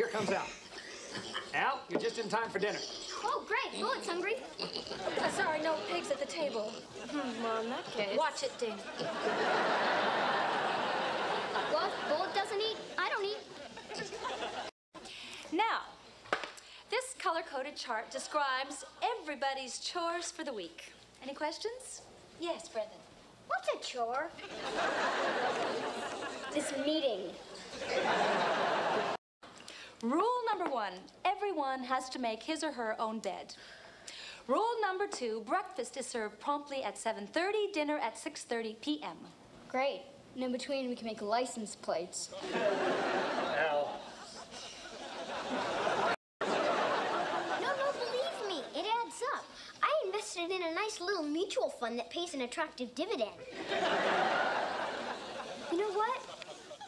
here comes Al. Al, you're just in time for dinner. Oh, great. Bullet's hungry. Uh, sorry, no pigs at the table. Hmm, well, in that case... Watch it, Dave. Well, Bullet doesn't eat, I don't eat. Now, this color-coded chart describes everybody's chores for the week. Any questions? Yes, Brendan. What's a chore? this meeting. Rule number one, everyone has to make his or her own bed. Rule number two, breakfast is served promptly at 7.30, dinner at 6.30 p.m. Great. And in between, we can make license plates. Al. No, no, believe me, it adds up. I invested in a nice little mutual fund that pays an attractive dividend. You know what?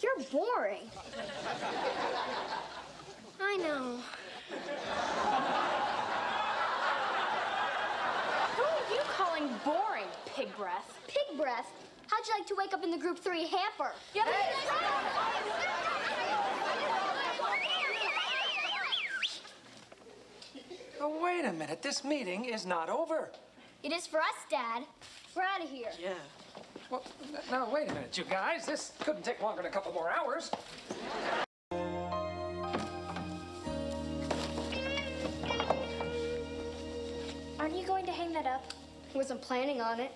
You're boring. I know. Who are you calling boring, pig breath? Pig breath. How'd you like to wake up in the group three hamper? Yeah, Oh, wait a minute. This meeting is not over. It is for us, Dad. We're out of here. Yeah. Well, now, wait a minute, you guys. This couldn't take longer than a couple more hours. You going to hang that up? Wasn't planning on it.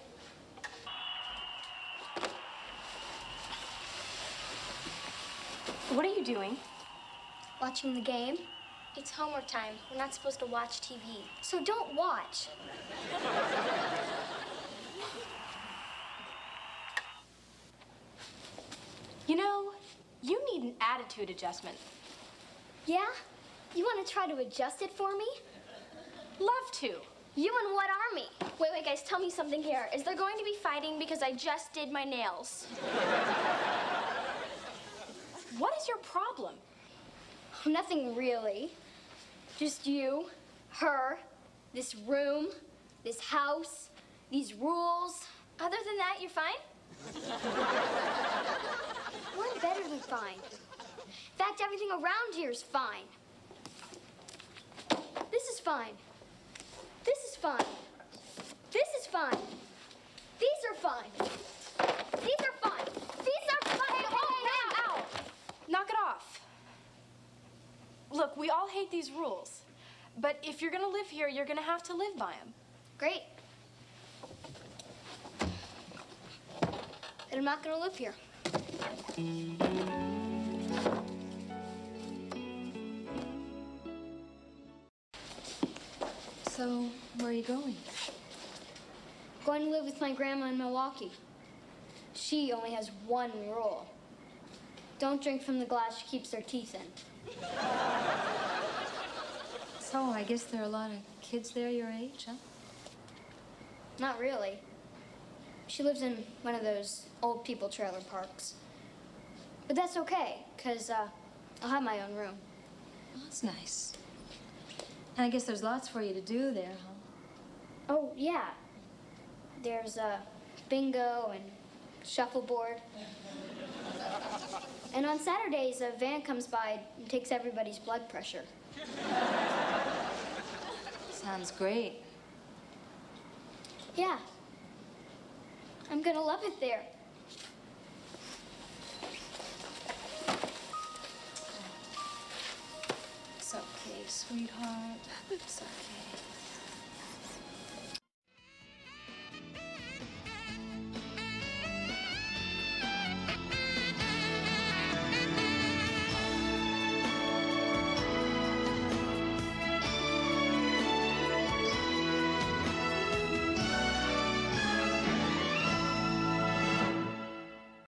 What are you doing? Watching the game. It's homework time. We're not supposed to watch TV. So don't watch. You know, you need an attitude adjustment. Yeah? You want to try to adjust it for me? Love to. You and what army? Wait, wait, guys, tell me something here. Is there going to be fighting because I just did my nails? What is your problem? Nothing really. Just you, her, this room, this house, these rules. Other than that, you're fine? We're better than fine. In fact, everything around here is fine. This is fine. This is fine. This is fine. These are fine. These are fine. These are fine. Hey, ow, ow! Knock it off. Look, we all hate these rules. But if you're gonna live here, you're gonna have to live by them. Great. Then I'm not gonna live here. So, where are you going? Going to live with my grandma in Milwaukee. She only has one rule. Don't drink from the glass she keeps her teeth in. So, I guess there are a lot of kids there your age, huh? Not really. She lives in one of those old people trailer parks. But that's okay, because uh, I'll have my own room. Well, that's nice. And I guess there's lots for you to do there, huh? Oh, yeah. There's uh, bingo and shuffleboard. And on Saturdays, a van comes by and takes everybody's blood pressure. Sounds great. Yeah. I'm gonna love it there. It's okay, sweetheart. It's okay.